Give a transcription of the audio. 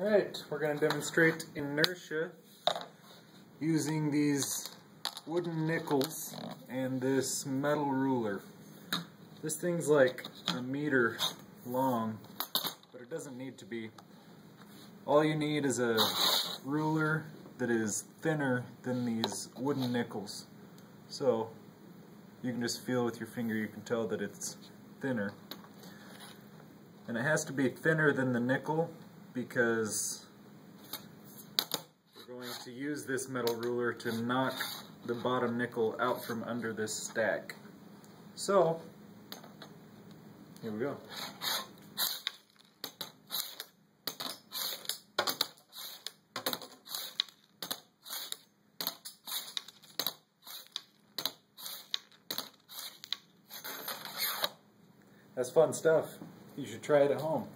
Alright, we're going to demonstrate inertia using these wooden nickels and this metal ruler. This thing's like a meter long, but it doesn't need to be. All you need is a ruler that is thinner than these wooden nickels. So you can just feel with your finger, you can tell that it's thinner. And it has to be thinner than the nickel because we're going to use this metal ruler to knock the bottom nickel out from under this stack. So, here we go. That's fun stuff. You should try it at home.